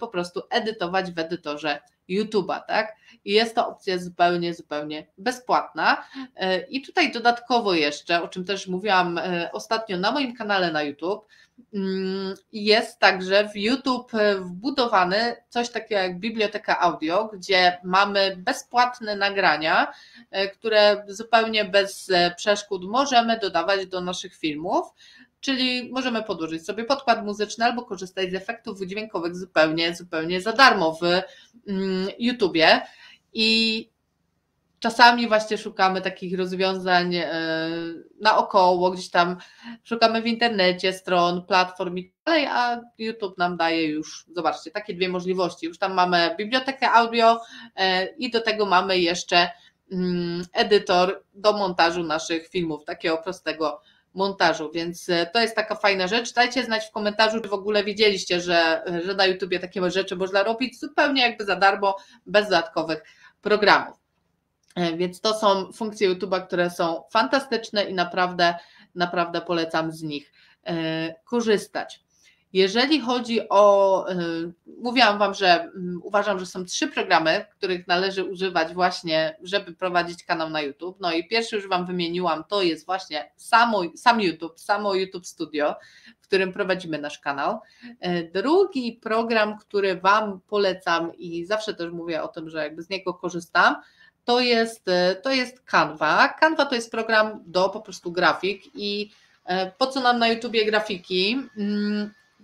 po prostu edytować w edytorze YouTube'a, tak? I jest to opcja zupełnie, zupełnie bezpłatna. E, I tutaj dodatkowo jeszcze, o czym też mówiłam e, ostatnio na moim kanale na YouTube, jest także w YouTube e, wbudowany coś takiego jak biblioteka audio, gdzie mamy bezpłatne nagrania, które zupełnie bez przeszkód możemy dodawać do naszych filmów czyli możemy podłożyć sobie podkład muzyczny albo korzystać z efektów dźwiękowych zupełnie, zupełnie za darmo w mm, YouTubie i czasami właśnie szukamy takich rozwiązań e, naokoło, gdzieś tam szukamy w internecie stron, platform i dalej, a YouTube nam daje już, zobaczcie, takie dwie możliwości. Już tam mamy bibliotekę audio e, i do tego mamy jeszcze mm, edytor do montażu naszych filmów, takiego prostego montażu, więc e, to jest taka fajna rzecz. Dajcie znać w komentarzu, czy w ogóle wiedzieliście, że, że na YouTubie takie rzeczy można robić zupełnie jakby za darmo, bez dodatkowych programów. E, więc to są funkcje YouTube'a, które są fantastyczne i naprawdę, naprawdę polecam z nich e, korzystać. Jeżeli chodzi o, y, mówiłam Wam, że mm, uważam, że są trzy programy, których należy używać właśnie, żeby prowadzić kanał na YouTube. No i pierwszy już Wam wymieniłam, to jest właśnie samo, sam YouTube, samo YouTube Studio, w którym prowadzimy nasz kanał. Y, drugi program, który Wam polecam i zawsze też mówię o tym, że jakby z niego korzystam, to jest, y, to jest Canva. Canva to jest program do po prostu grafik i po co nam na YouTubie grafiki?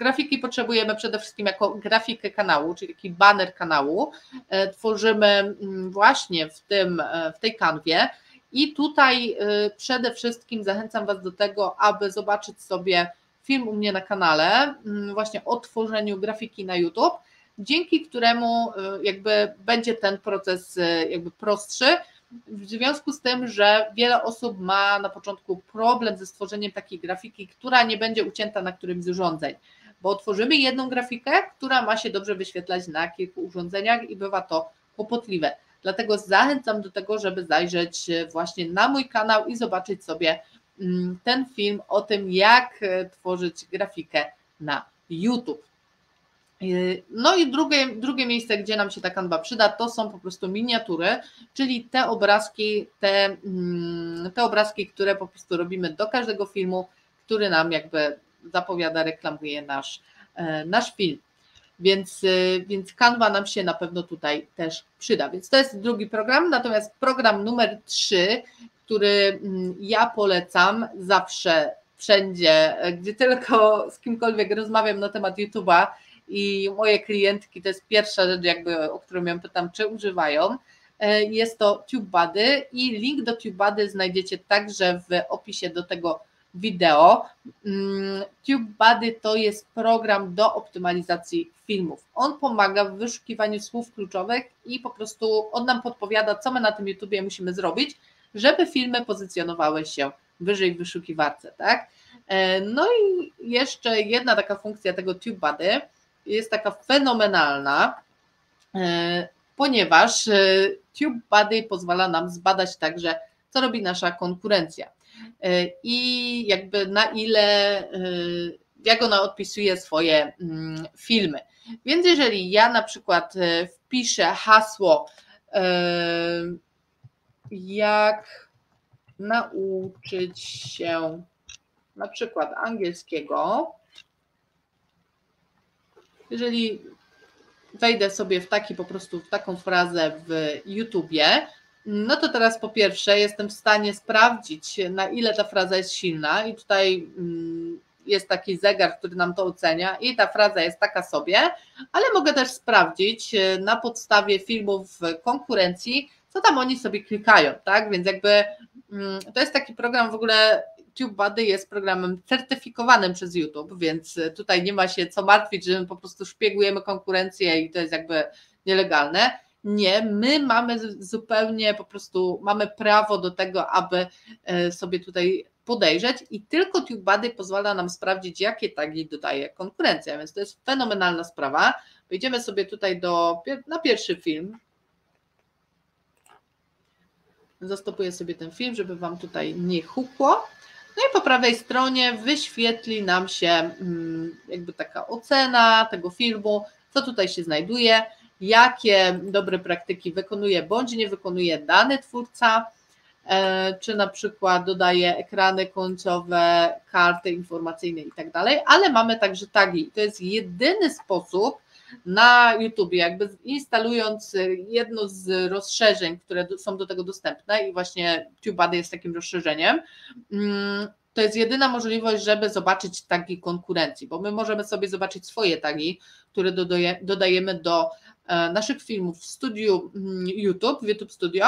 Grafiki potrzebujemy przede wszystkim jako grafikę kanału, czyli taki banner kanału. E, tworzymy mm, właśnie w, tym, e, w tej kanwie. I tutaj e, przede wszystkim zachęcam Was do tego, aby zobaczyć sobie film u mnie na kanale, mm, właśnie o tworzeniu grafiki na YouTube, dzięki któremu jakby będzie ten proces jakby prostszy, w związku z tym, że wiele osób ma na początku problem ze stworzeniem takiej grafiki, która nie będzie ucięta na którymś z urządzeń bo tworzymy jedną grafikę, która ma się dobrze wyświetlać na kilku urządzeniach i bywa to kłopotliwe. Dlatego zachęcam do tego, żeby zajrzeć właśnie na mój kanał i zobaczyć sobie mm, ten film o tym, jak e, tworzyć grafikę na YouTube. E, no i drugie, drugie miejsce, gdzie nam się ta kanwa przyda, to są po prostu miniatury, czyli te obrazki, te, mm, te obrazki, które po prostu robimy do każdego filmu, który nam jakby zapowiada, reklamuje nasz, e, nasz film. Więc, e, więc Canva nam się na pewno tutaj też przyda. Więc to jest drugi program. Natomiast program numer trzy, który mm, ja polecam zawsze, wszędzie, gdzie tylko z kimkolwiek rozmawiam na temat YouTube'a i moje klientki, to jest pierwsza rzecz, jakby, o którą ja pytam, czy używają. E, jest to TubeBuddy i link do TubeBuddy znajdziecie także w opisie do tego wideo. Mm, TubeBuddy to jest program do optymalizacji filmów. On pomaga w wyszukiwaniu słów kluczowych i po prostu on nam podpowiada, co my na tym YouTubie musimy zrobić, żeby filmy pozycjonowały się wyżej w wyszukiwarce, tak? E, no i jeszcze jedna taka funkcja tego TubeBuddy jest taka fenomenalna, e, ponieważ e, TubeBuddy pozwala nam zbadać także, co robi nasza konkurencja. E, i jakby na ile, e, jak ona odpisuje swoje mm, filmy. Więc jeżeli ja na przykład e, wpiszę hasło, jak nauczyć się na przykład angielskiego, jeżeli wejdę sobie w taki po prostu w taką frazę w YouTubie, no to teraz po pierwsze jestem w stanie sprawdzić, na ile ta fraza jest silna, i tutaj mm, jest taki zegar, który nam to ocenia, i ta fraza jest taka sobie, ale mogę też sprawdzić e, na podstawie filmów konkurencji, co tam oni sobie klikają, tak? Więc jakby mm, to jest taki program w ogóle. TubeBuddy jest programem certyfikowanym przez YouTube, więc tutaj nie ma się co martwić, że my po prostu szpiegujemy konkurencję i to jest jakby nielegalne nie, my mamy zupełnie po prostu, mamy prawo do tego, aby e, sobie tutaj podejrzeć i tylko TubeBuddy pozwala nam sprawdzić, jakie tagi dodaje konkurencja, więc to jest fenomenalna sprawa. Wejdziemy sobie tutaj do, na pierwszy film. Zastopuję sobie ten film, żeby Wam tutaj nie hukło. No i po prawej stronie wyświetli nam się mm, jakby taka ocena tego filmu, co tutaj się znajduje jakie dobre praktyki wykonuje bądź nie wykonuje dany twórca, e, czy na przykład dodaje ekrany końcowe, karty informacyjne i tak dalej, ale mamy także tagi. To jest jedyny sposób na YouTube, jakby instalując jedno z rozszerzeń, które są do tego dostępne i właśnie TubeBuddy jest takim rozszerzeniem, mm, to jest jedyna możliwość, żeby zobaczyć tagi konkurencji, bo my możemy sobie zobaczyć swoje tagi, które dodajemy do naszych filmów w studiu mm, YouTube, w YouTube Studio.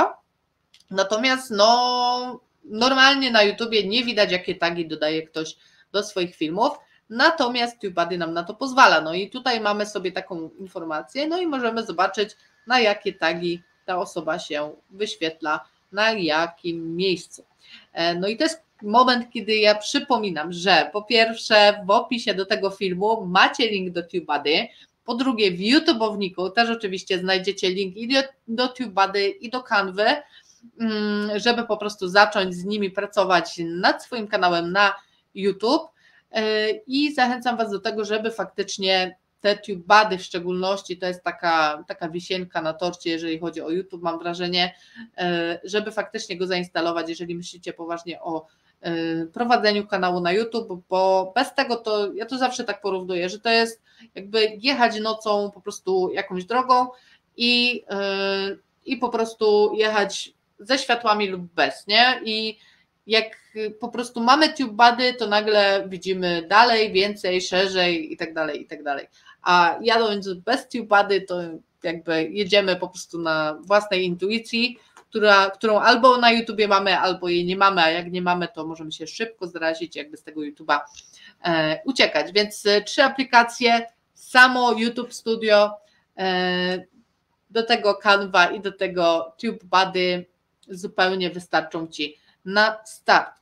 Natomiast no, normalnie na YouTubie nie widać, jakie tagi dodaje ktoś do swoich filmów. Natomiast TubeBuddy nam na to pozwala. No i tutaj mamy sobie taką informację, no i możemy zobaczyć, na jakie tagi ta osoba się wyświetla, na jakim miejscu. E, no i to jest moment, kiedy ja przypominam, że po pierwsze w opisie do tego filmu macie link do TubeBuddy, po drugie, w YouTube'owniku też oczywiście znajdziecie link i do, TubeBuddy i do Canvy, mm, żeby po prostu zacząć z nimi pracować nad swoim kanałem na YouTube. i zachęcam Was do tego, żeby faktycznie te TubeBuddy w szczególności to jest taka, taka wisienka na torcie, jeżeli chodzi o YouTube, mam wrażenie, żeby faktycznie go zainstalować, jeżeli myślicie poważnie o prowadzeniu kanału na YouTube, bo bez tego to ja to zawsze tak porównuję, że to jest jakby jechać nocą po prostu jakąś drogą i, i po prostu jechać ze światłami lub bez, nie? I jak po prostu mamy TubeBuddy, to nagle widzimy dalej, więcej, szerzej i tak dalej, i tak dalej. A jadąc bez TubeBuddy, to jakby jedziemy po prostu na własnej intuicji, która, którą albo na YouTubie mamy, albo jej nie mamy, a jak nie mamy, to możemy się szybko zrazić, jakby z tego YouTube'a e, uciekać. Więc e, trzy aplikacje, samo YouTube Studio, e, do tego Canva i do tego TubeBuddy zupełnie wystarczą Ci na start.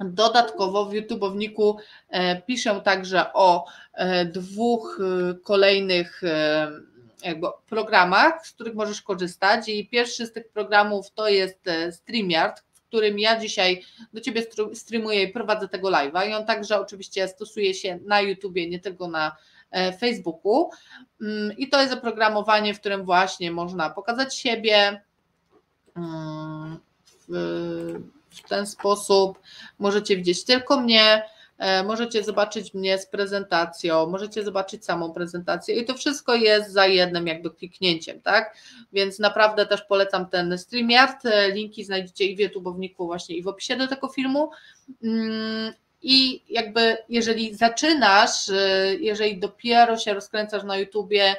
Dodatkowo w YouTubeowniku e, piszę także o e, dwóch kolejnych jakby programach, z których możesz korzystać. I pierwszy z tych programów to jest StreamYard, w którym ja dzisiaj do Ciebie streamuję i prowadzę tego live'a. I on także oczywiście stosuje się na YouTubie, nie tylko na Facebooku. Mm, i to jest oprogramowanie, w którym właśnie można pokazać siebie, mm, w ten sposób. Możecie widzieć tylko mnie, e, możecie zobaczyć mnie z prezentacją, możecie zobaczyć samą prezentację i to wszystko jest za jednym jakby kliknięciem, tak? Więc naprawdę też polecam ten StreamYard, e, linki znajdziecie i w YouTube'owniku właśnie i w opisie do tego filmu. Mm, I jakby jeżeli zaczynasz, e, jeżeli dopiero się rozkręcasz na YouTubie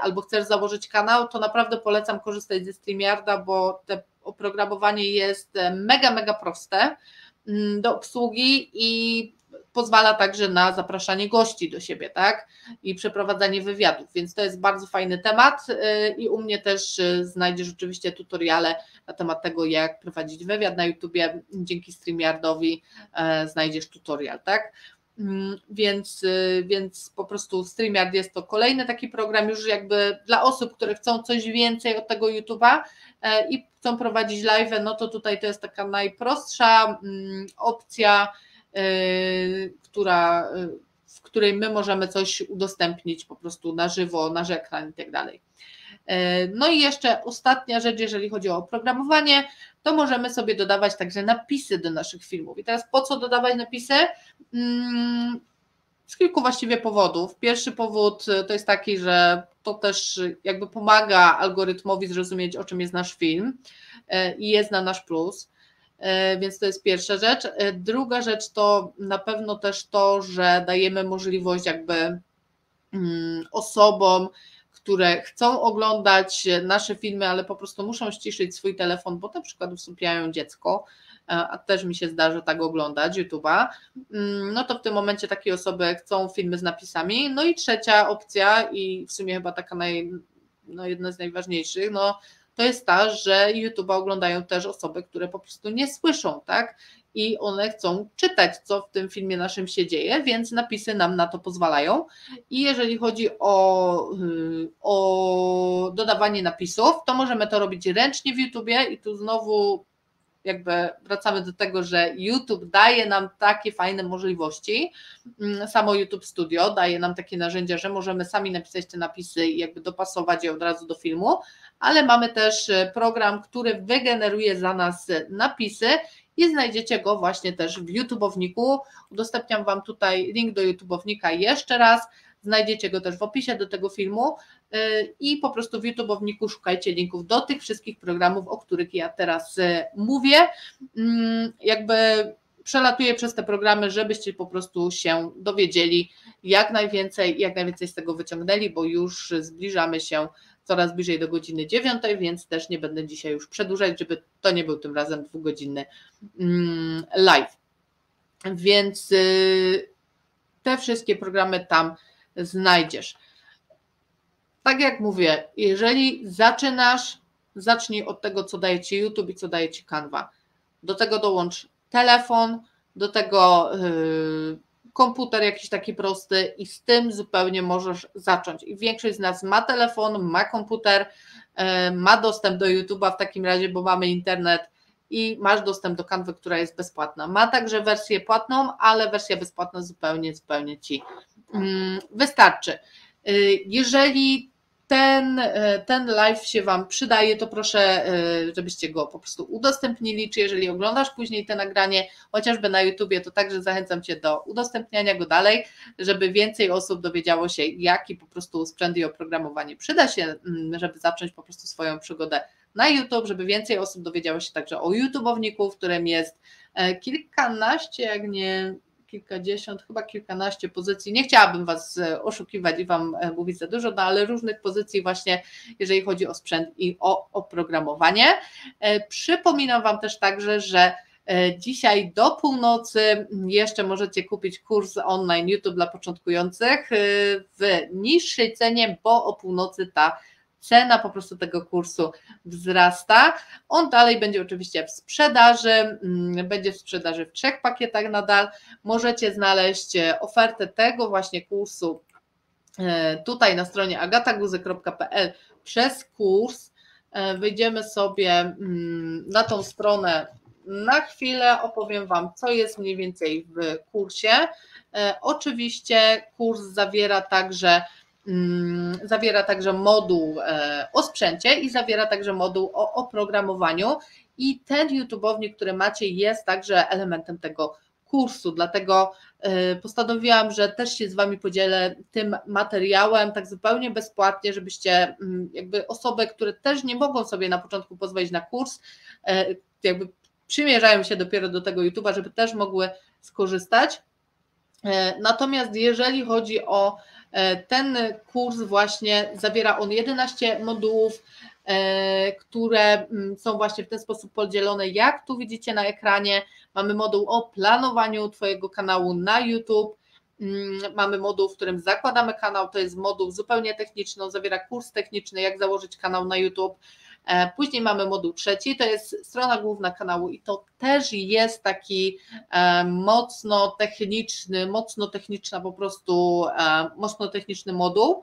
albo chcesz założyć kanał, to naprawdę polecam korzystać ze StreamYarda, bo te oprogramowanie jest e, mega, mega proste mm, do obsługi i pozwala także na zapraszanie gości do siebie, tak? I przeprowadzanie wywiadów, więc to jest bardzo fajny temat e, i u mnie też e, znajdziesz oczywiście tutoriale na temat tego, jak prowadzić wywiad na YouTubie. Dzięki StreamYardowi znajdziesz tutorial, tak? Mm, więc, y, więc po prostu StreamYard jest to kolejny taki program już jakby dla osób, które chcą coś więcej od tego YouTube'a e, i chcą prowadzić live, no to tutaj to jest taka najprostsza mm, opcja, y, która, y, w której my możemy coś udostępnić po prostu na żywo, na ekran i tak dalej. E, no i jeszcze ostatnia rzecz, jeżeli chodzi o oprogramowanie, to możemy sobie dodawać także napisy do naszych filmów. I teraz po co dodawać napisy? Mm, z kilku właściwie powodów. Pierwszy powód to jest taki, że to też jakby pomaga algorytmowi zrozumieć, o czym jest nasz film i jest na nasz plus. Więc to jest pierwsza rzecz. Druga rzecz to na pewno też to, że dajemy możliwość jakby mm, osobom, które chcą oglądać nasze filmy, ale po prostu muszą ściszyć swój telefon, bo na przykład usypiają dziecko, e, a też mi się zdarza tak oglądać YouTube'a, mm, no to w tym momencie takie osoby chcą filmy z napisami. No i trzecia opcja i w sumie chyba taka naj, no jedna z najważniejszych, no to jest ta, że YouTube'a oglądają też osoby, które po prostu nie słyszą, tak? i one chcą czytać, co w tym filmie naszym się dzieje, więc napisy nam na to pozwalają. I jeżeli chodzi o, y, o dodawanie napisów, to możemy to robić ręcznie w YouTubie i tu znowu jakby wracamy do tego, że YouTube daje nam takie fajne możliwości. Mm, samo YouTube Studio daje nam takie narzędzia, że możemy sami napisać te napisy i jakby dopasować je od razu do filmu, ale mamy też y, program, który wygeneruje za nas napisy i znajdziecie go właśnie też w YouTubeowniku. Udostępniam Wam tutaj link do YouTubeownika jeszcze raz. Znajdziecie go też w opisie do tego filmu y, i po prostu w YouTubeowniku szukajcie linków do tych wszystkich programów, o których ja teraz y, mówię. Mm, jakby przelatuję przez te programy, żebyście po prostu się dowiedzieli jak najwięcej, jak najwięcej z tego wyciągnęli, bo już zbliżamy się coraz bliżej do godziny dziewiątej, więc też nie będę dzisiaj już przedłużać, żeby to nie był tym razem dwugodzinny mm, live. Więc y, te wszystkie programy tam znajdziesz. Tak jak mówię, jeżeli zaczynasz, zacznij od tego, co daje Ci YouTube i co daje Ci Canva. Do tego dołącz telefon, do tego yy, komputer jakiś taki prosty i z tym zupełnie możesz zacząć. I większość z nas ma telefon, ma komputer, e, ma dostęp do YouTube'a w takim razie, bo mamy internet i masz dostęp do kanwy, która jest bezpłatna. Ma także wersję płatną, ale wersja bezpłatna zupełnie, zupełnie Ci wystarczy. Y, jeżeli ten, e, ten live się Wam przydaje, to proszę, e, żebyście go po prostu udostępnili, czy jeżeli oglądasz później te nagranie, chociażby na YouTubie, to także zachęcam Cię do udostępniania go dalej, żeby więcej osób dowiedziało się, jaki po prostu sprzęt i oprogramowanie przyda się, mm, żeby zacząć po prostu swoją przygodę na YouTube, żeby więcej osób dowiedziało się także o YouTubeowniku, w którym jest e, kilkanaście, jak nie kilkadziesiąt, chyba kilkanaście pozycji. Nie chciałabym Was e, oszukiwać i Wam e, mówić za dużo, no ale różnych pozycji właśnie, jeżeli chodzi o sprzęt i o oprogramowanie. E, przypominam Wam też także, że Dzisiaj do północy jeszcze możecie kupić kurs online YouTube dla początkujących w niższej cenie, bo o północy ta cena po prostu tego kursu wzrasta. On dalej będzie oczywiście w sprzedaży, mm, będzie w sprzedaży w trzech pakietach nadal. Możecie znaleźć e, ofertę tego właśnie kursu e, tutaj na stronie agataguzy.pl przez kurs. E, wyjdziemy sobie mm, na tą stronę na chwilę, opowiem Wam, co jest mniej więcej w kursie. Oczywiście kurs zawiera także zawiera także moduł e, o sprzęcie i zawiera także moduł o oprogramowaniu. I ten YouTubeownik, który macie, jest także elementem tego kursu, dlatego e, postanowiłam, że też się z Wami podzielę tym materiałem, tak zupełnie bezpłatnie, żebyście mm, jakby osoby, które też nie mogą sobie na początku pozwolić na kurs, e, jakby przymierzają się dopiero do tego YouTube'a, żeby też mogły skorzystać. Natomiast jeżeli chodzi o ten kurs właśnie zawiera on 11 modułów, e, które mm, są właśnie w ten sposób podzielone, jak tu widzicie na ekranie. Mamy moduł o planowaniu Twojego kanału na YouTube. Mm, mamy moduł, w którym zakładamy kanał, to jest moduł zupełnie techniczny, zawiera kurs techniczny, jak założyć kanał na YouTube. E, później mamy moduł trzeci, to jest strona główna kanału i to też jest taki e, mocno techniczny, mocno techniczna po prostu, e, mocno techniczny moduł,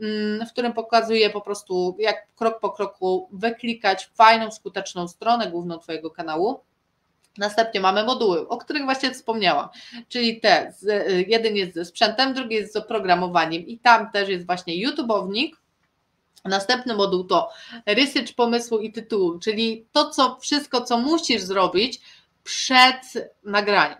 mm, w którym pokazuje po prostu jak krok po kroku wyklikać fajną, skuteczną stronę główną Twojego kanału. Następnie mamy moduły, o których właśnie wspomniałam, czyli te, jeden jest ze sprzętem, drugi jest z oprogramowaniem i tam też jest właśnie YouTubeownik, Następny moduł to research pomysłu i tytułu, czyli to, co wszystko, co musisz zrobić przed nagraniem.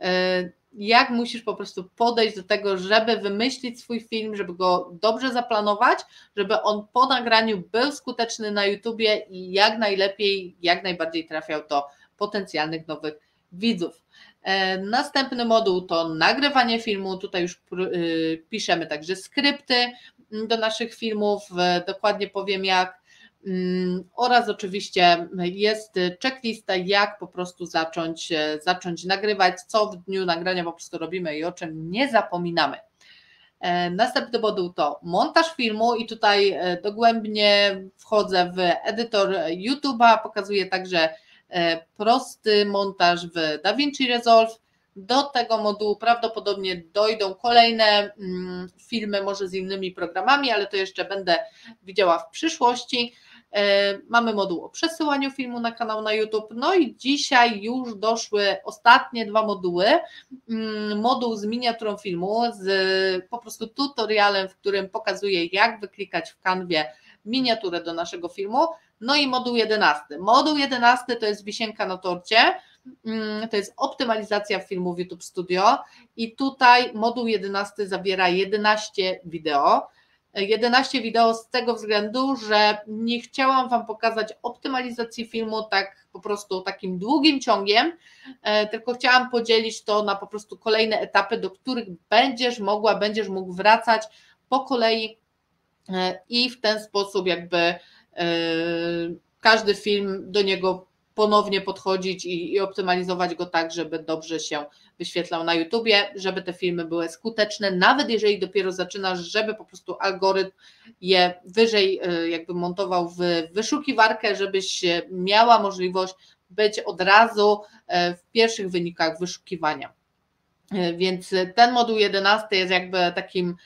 E, jak musisz po prostu podejść do tego, żeby wymyślić swój film, żeby go dobrze zaplanować, żeby on po nagraniu był skuteczny na YouTubie i jak najlepiej, jak najbardziej trafiał do potencjalnych nowych widzów. E, następny moduł to nagrywanie filmu. Tutaj już y, piszemy także skrypty, do naszych filmów, e, dokładnie powiem jak. Mm, oraz oczywiście jest checklista, jak po prostu zacząć, e, zacząć nagrywać, co w dniu nagrania po prostu robimy i o czym nie zapominamy. E, następny moduł to montaż filmu i tutaj dogłębnie wchodzę w edytor YouTube'a, pokazuję także prosty montaż w DaVinci Resolve, do tego modułu prawdopodobnie dojdą kolejne mm, filmy, może z innymi programami, ale to jeszcze będę widziała w przyszłości. E, mamy moduł o przesyłaniu filmu na kanał na YouTube. No i dzisiaj już doszły ostatnie dwa moduły. Mm, moduł z miniaturą filmu, z po prostu tutorialem, w którym pokazuję, jak wyklikać w kanwie miniaturę do naszego filmu. No i moduł 11. Moduł 11 to jest wisienka na torcie to jest optymalizacja filmu YouTube Studio i tutaj moduł 11 zawiera 11 wideo. 11 wideo z tego względu, że nie chciałam Wam pokazać optymalizacji filmu tak po prostu takim długim ciągiem, e, tylko chciałam podzielić to na po prostu kolejne etapy, do których będziesz mogła, będziesz mógł wracać po kolei e, i w ten sposób jakby e, każdy film do niego ponownie podchodzić i, i, optymalizować go tak, żeby dobrze się wyświetlał na YouTubie, żeby te filmy były skuteczne, nawet jeżeli dopiero zaczynasz, żeby po prostu algorytm je wyżej y, jakby montował w wyszukiwarkę, żebyś miała możliwość być od razu y, w pierwszych wynikach wyszukiwania. Y, więc ten moduł 11 jest jakby takim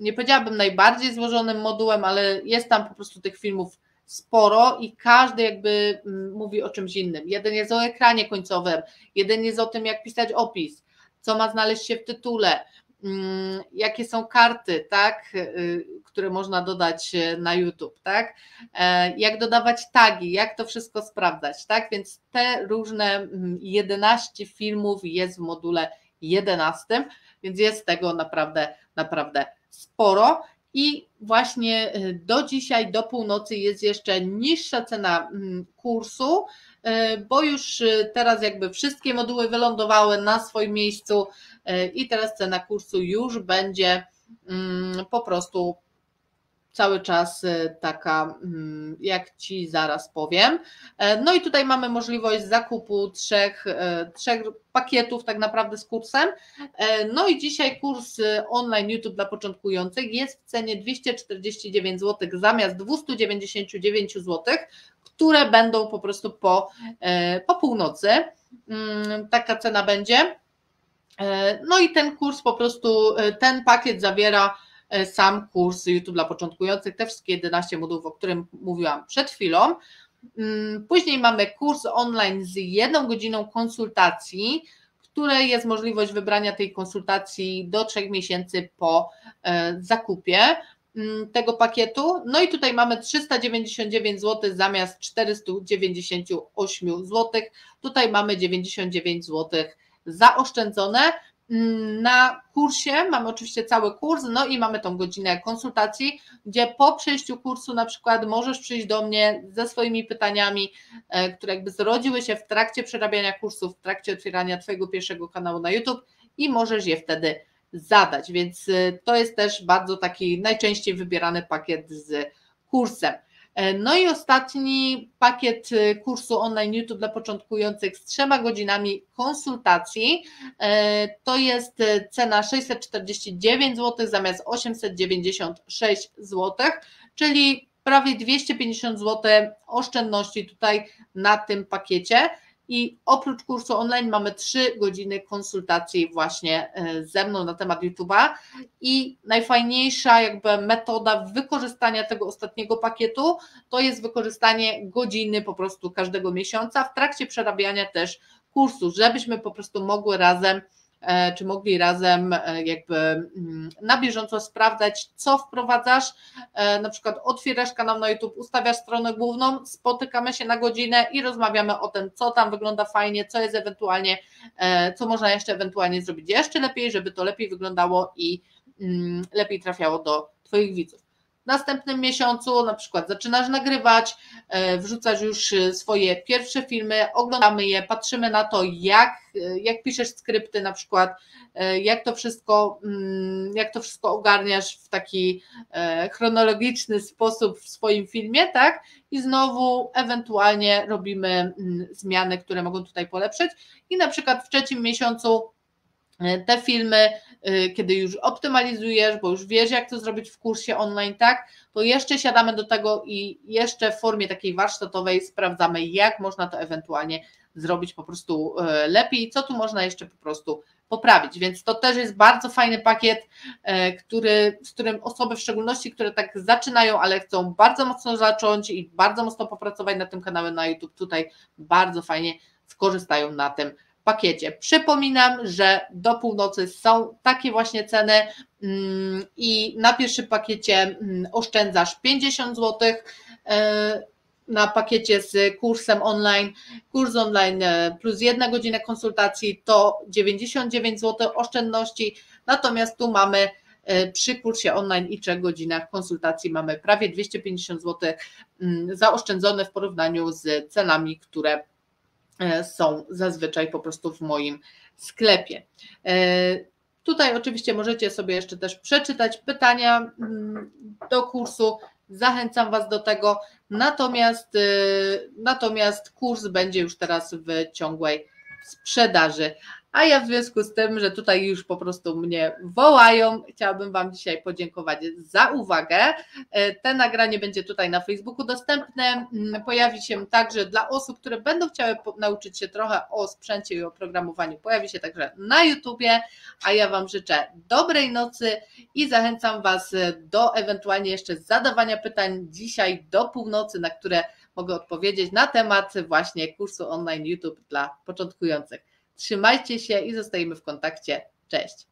nie powiedziałabym najbardziej złożonym modułem, ale jest tam po prostu tych filmów sporo i każdy jakby mm, mówi o czymś innym. Jeden jest o ekranie końcowym, jeden jest o tym, jak pisać opis, co ma znaleźć się w tytule, mm, jakie są karty, tak, y, które można dodać na YouTube, tak, e, jak dodawać tagi, jak to wszystko sprawdzać, tak, więc te różne 11 mm, filmów jest w module 11, więc jest tego naprawdę, naprawdę sporo. I właśnie y, do dzisiaj, do północy jest jeszcze niższa cena mm, kursu, y, bo już y, teraz jakby wszystkie moduły wylądowały na swoim miejscu i teraz cena kursu już będzie mm, po prostu cały czas y, taka, mm, jak Ci zaraz powiem. E, no i tutaj mamy możliwość zakupu trzech, e, trzech pakietów tak naprawdę z kursem. E, no i dzisiaj kurs online YouTube dla początkujących jest w cenie 249 zł zamiast 299 zł, które będą po prostu po, po północy. Mm, taka cena będzie. No i ten kurs po prostu, ten pakiet zawiera sam kurs YouTube dla początkujących, te wszystkie 11 modułów, o którym mówiłam przed chwilą. Mm, później mamy kurs online z jedną godziną konsultacji, której jest możliwość wybrania tej konsultacji do trzech miesięcy po e, zakupie mm, tego pakietu. No i tutaj mamy 399 zł zamiast 498 zł. Tutaj mamy 99 zł zaoszczędzone. Mm, na kursie mamy oczywiście cały kurs, no i mamy tą godzinę konsultacji, gdzie po przejściu kursu na przykład możesz przyjść do mnie ze swoimi pytaniami, e, które jakby zrodziły się w trakcie przerabiania kursów, w trakcie otwierania Twojego pierwszego kanału na YouTube i możesz je wtedy zadać, więc e, to jest też bardzo taki najczęściej wybierany pakiet z kursem. E, no i ostatni pakiet e, kursu online YouTube dla początkujących z trzema godzinami konsultacji. E, to jest cena 649 zł zamiast 896 zł, czyli prawie 250 zł oszczędności tutaj na tym pakiecie. I oprócz kursu online mamy 3 godziny konsultacji właśnie e, ze mną na temat YouTube'a. I najfajniejsza jakby metoda wykorzystania tego ostatniego pakietu to jest wykorzystanie godziny po prostu każdego miesiąca w trakcie przerabiania też kursu, żebyśmy po prostu mogły razem czy mogli razem e, jakby mm, na bieżąco sprawdzać, co wprowadzasz, e, na przykład otwierasz kanał na YouTube, ustawiasz stronę główną, spotykamy się na godzinę i rozmawiamy o tym, co tam wygląda fajnie, co jest ewentualnie, co można jeszcze ewentualnie zrobić jeszcze lepiej, żeby to lepiej wyglądało i mm, lepiej trafiało do Twoich widzów następnym miesiącu na przykład zaczynasz nagrywać, e, wrzucasz już e, swoje pierwsze filmy, oglądamy je, patrzymy na to, jak, e, jak piszesz skrypty na przykład, jak to wszystko, mm, jak to wszystko ogarniasz w taki chronologiczny sposób w swoim filmie, tak? I znowu ewentualnie robimy mm, zmiany, które mogą tutaj polepszyć i na przykład w trzecim miesiącu te filmy Y, kiedy już optymalizujesz, bo już wiesz, jak to zrobić w kursie online, tak, to jeszcze siadamy do tego i jeszcze w formie takiej warsztatowej sprawdzamy, jak można to ewentualnie zrobić po prostu y, lepiej, co tu można jeszcze po prostu poprawić. Więc to też jest bardzo fajny pakiet, który, z którym osoby w szczególności, które tak zaczynają, ale chcą bardzo mocno zacząć i bardzo mocno popracować na tym kanale na YouTube, tutaj bardzo fajnie skorzystają na tym pakiecie. Przypominam, że do północy są takie właśnie ceny mm, i na pierwszym pakiecie mm, oszczędzasz 50 zł e, na pakiecie z kursem online. Kurs online e, plus jedna godzina konsultacji to 99 zł oszczędności, natomiast tu mamy e, przy kursie online i 3 godzinach konsultacji mamy prawie 250 zł mm, zaoszczędzone w porównaniu z cenami, które są zazwyczaj po prostu w moim sklepie. E, tutaj oczywiście możecie sobie jeszcze też przeczytać pytania mm, do kursu. Zachęcam Was do tego. Natomiast, e, natomiast kurs będzie już teraz w ciągłej sprzedaży. A ja w związku z tym, że tutaj już po prostu mnie wołają, chciałabym Wam dzisiaj podziękować za uwagę. E, te nagranie będzie tutaj na Facebooku dostępne. Mm, pojawi się także dla osób, które będą chciały nauczyć się trochę o sprzęcie i oprogramowaniu. Pojawi się także na YouTubie. A ja Wam życzę dobrej nocy i zachęcam Was do ewentualnie jeszcze zadawania pytań dzisiaj do północy, na które mogę odpowiedzieć na temat właśnie kursu online YouTube dla początkujących. Trzymajcie się i zostajemy w kontakcie. Cześć.